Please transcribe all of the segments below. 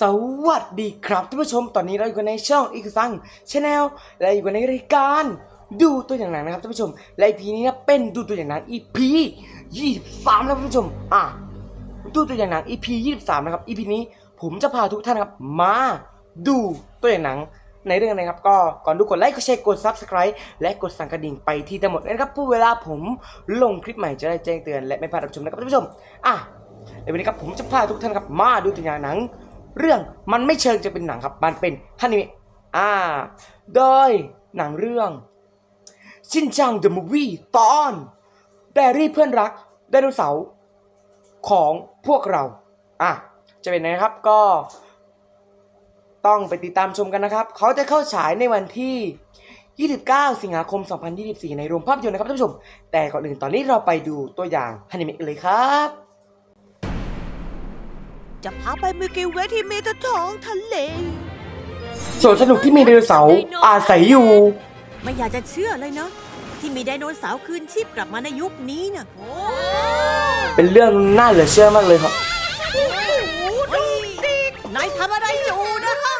สวัสดีครับท่านผู้ชมตอนนี้เราอยู่กันในช่องอีกซัง Channel และอยู่กันในรายการดูตัวอย่างหนังนะครับท่านผู้ชมและ EP นี้นะเป็นดูตัวอย่างหนัง EP 23แล้วท่านผู้ชมอะดูตัวอย่างหนัง EP 23นะครับ EP นี้ผมจะพาทุกท่านครับมาดูตัวอย่างหนังในเรื่องอะไรครับก็ก่อนดูกดไลค์กดแชร์กด Subscribe และกดสั่นกระดิ่งไปที่ทั้งหมดนะครับเพื่อเวลาผมลงคลิปใหม่จะได้แจ้งเตือนและไม่พลาดรับชมนะครับท่านผู้ชมอะในวันนี้ครับผมจะพาทุกท่านครับมาดูตัวอย่างหนัง เรื่องมันไม่เชิงจะเป็นหนังครับ มันเป็นฮานิเมะอ่า โดยหนังเรื่องชินจังเดอะมูฟวี่ตอนไดรี่เพื่อนรักไดโนเสาร์ของพวกเรา อะ จะเป็นไงครับก็ ต้องไปติดตามชมกันนะครับ เขาจะเข้าฉายในวันที่ 29 สิงหาคม 2024 ในโรงภาพยนตร์นะครับท่านผู้ชม แต่ก่อนอื่นตอนนี้เราไปดูตัวอย่างฮานิเมะกันเลยครับ จะพาไปมิกิเวที่มีแต่ท้องทะเลสวนสนุกที่มีไดโนเสาร์อาศัยอยู่ ไม่อยากจะเชื่อเลยเนาะที่มีไดโนเสาร์คืนชีพกลับมาในยุคนี้น่ะเป็นเรื่องน่าเหลือเชื่อมากเลยครับนายทำอะไรอยู่นะฮะ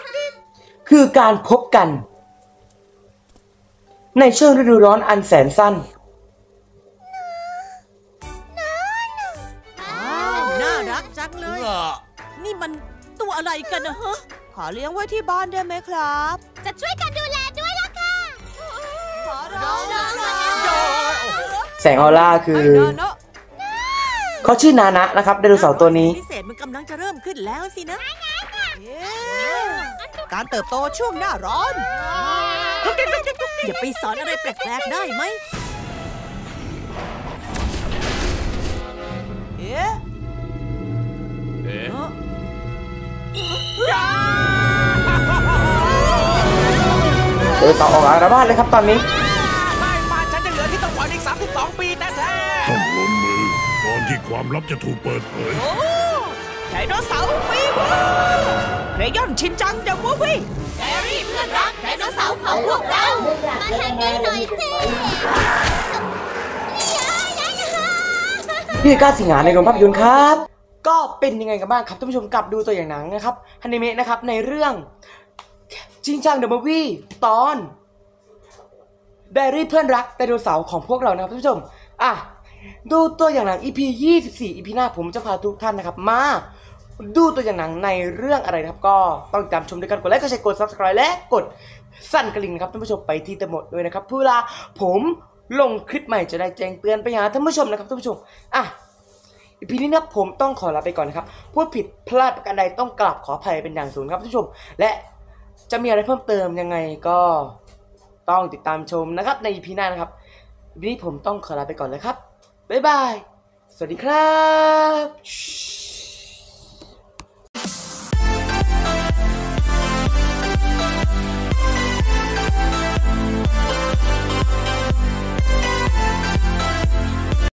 คือการพบกัน ในช่วงฤดูร้อนอันแสนสั้นอ้าวน่ารักจังเลย นี่มันตัวอะไรกันนะฮะ ขอเลี้ยงไว้ที่บ้านได้ไหมครับ จะช่วยกันดูแลด้วยล่ะค่ะ ขอร้องร้องนะแสงออร่าคือเนาะเขาชื่อนานะนะครับไดโนเสาร์ตัวนี้พิเศษมันกำลังจะเริ่มขึ้นแล้วสินะเอ๊ะการเติบโตช่วงหน้าร้อน อย่าไปสอนอะไรแปลกๆได้ไหมเอ๊ะ เอ๊ะไดโนเสาร์ออกอาละวาดเลยครับตอนนี้ไม่มาฉันจะเหลือที่ต้องปล่อยอีก 32 ปีแท้ต้องลงมือก่อนที่ความลับจะถูกเปิดเผยโอ้ไดโนเสาร์ fever เครยอนชินจังเดอะมูฟวี่ไดอารี่เพื่อนรักไดโนเสาร์ของพวกเรา มาทางนี้หน่อยสิที่เก้าสิงหาในโรงภาพยนตร์ครับ ก็เป็นยังไงกันบ้างครับท่านผู้ชมกับดูตัวอย่างหนังนะครับอนิเมะนะครับในเรื่องชินจังเดอะมูฟวี่ตอนไดอารี่เพื่อนรักไดโนเสาร์ของพวกเรานะครับท่านผู้ชมอะดูตัวอย่างหนัง EP 24 EP หน้าผมจะพาทุกท่านนะครับมาดูตัวอย่างหนังในเรื่องอะไรนะครับ ก็ต้องติดตามชมด้วยกันกดไลค์กดแชร์กด subscribe และกดสั่นกระดิ่งนะครับท่านผู้ชมไปที่เต็มหมดด้วยนะครับเพื่อเวลาผมลงคลิปใหม่จะได้แจ้งเตือนไปหาท่านผู้ชมนะครับท่านผู้ชมอะ พีนี้นะผมต้องขอลาไปก่อนนะครับ พูดผิดพลาดประการใดต้องกราบขออภัยเป็นอย่างสูงครับท่านผู้ชม และจะมีอะไรเพิ่มเติมยังไงก็ต้องติดตามชมนะครับในอีพีหน้านะครับวันนี้ผมต้องขอลาไปก่อนเลยครับ บ๊ายบาย สวัสดีครับ